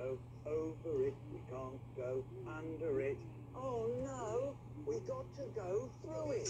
go over it, we can't go under it. Oh no, we got to go through it.